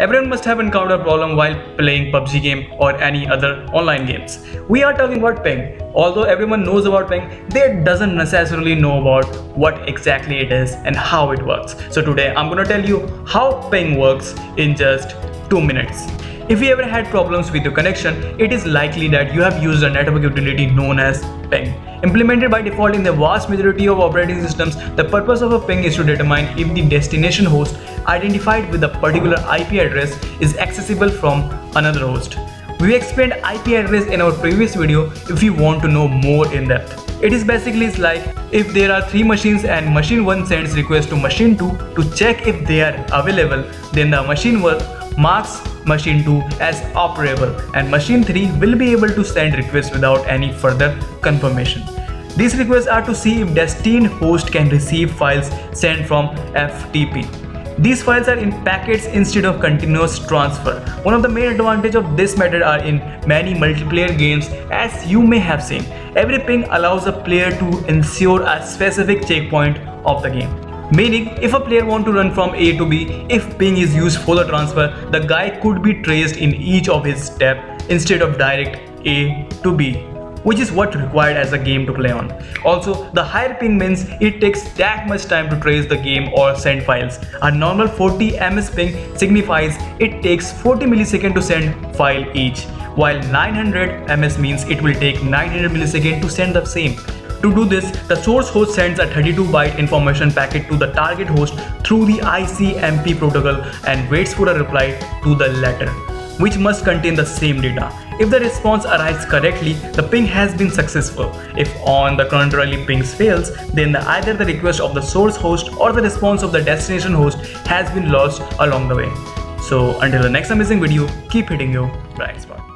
everyone must have encountered a problem while playing PUBG game or any other online games. We are talking about ping. Although everyone knows about ping, they doesn't necessarily know about what exactly it is and how it works. So today I'm gonna tell you how ping works in just 2 minutes. If you ever had problems with your connection, it is likely that you have used a network utility known as ping. Implemented by default in the vast majority of operating systems, the purpose of a ping is to determine if the destination host identified with a particular IP address is accessible from another host. We explained IP address in our previous video if you want to know more in depth. It is basically like if there are three machines and machine 1 sends request to machine 2 to check if they are available, then the machine 1 marks machine 2 as operable and machine 3 will be able to send requests without any further confirmation. These requests are to see if destined host can receive files sent from FTP. These files are in packets instead of continuous transfer. One of the main advantages of this method are in many multiplayer games as you may have seen. Every ping allows a player to ensure a specific checkpoint of the game. Meaning, if a player want to run from A to B, if ping is used for the transfer, the guy could be traced in each of his step instead of direct A to B which is what required as a game to play on. Also, the higher ping means it takes that much time to trace the game or send files. A normal 40 ms ping signifies it takes 40 milliseconds to send file each, while 900 ms means it will take 900 milliseconds to send the same. To do this, the source host sends a 32 byte information packet to the target host through the ICMP protocol and waits for a reply to the latter, which must contain the same data. If the response arrives correctly, the ping has been successful. If on the contrary ping fails, then either the request of the source host or the response of the destination host has been lost along the way. So until the next amazing video, keep hitting your bright spot.